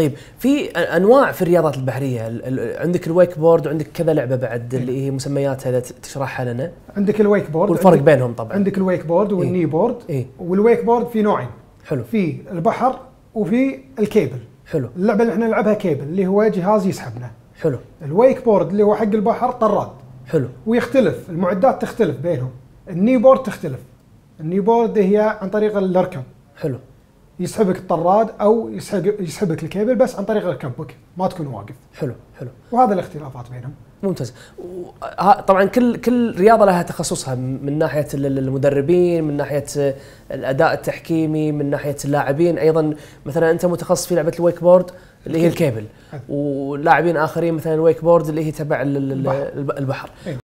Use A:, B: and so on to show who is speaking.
A: طيب في أنواع في الرياضات البحرية ال- ال- عندك ال wakeboard وعندك كذا لعبة بعد اللي هي مسمياتها إذا تشرحها لنا.
B: عندك ال wakeboard
A: والفرق بينهم طبعا.
B: عندك ال wakeboard وال kneeboard.
A: إيه.
B: وال wakeboard في نوعين.
A: حلو.
B: في البحر وفي الكيبل.
A: حلو.
B: اللعبة اللي إحنا نلعبها كيبل اللي هو جهاز يسحبنا.
A: حلو.
B: ال wakeboard اللي هو حق البحر طراد.
A: حلو.
B: ويختلف المعدات تختلف بينهم. ال kneeboard تختلف. ال kneeboard هي عن طريق الركب
A: حلو.
B: يسحبك الطراد أو يسحب يسحبك الكيبل بس عن طريق ركبك ما تكون واقف.
A: حلو حلو.
B: وهذا الاختلافات بينهم.
A: ممتاز. طبعا كل كل رياضة لها تخصصها من ناحية ال- المدربين من ناحية الأداء التحكيمي من ناحية اللاعبين. أيضا مثلا أنت متخصص في لعبة ال wakeboard اللي هي الكيبل. ولاعبين آخرين مثلا ال wakeboard اللي هي تبع ال- ال-
B: البحر.
A: البحر.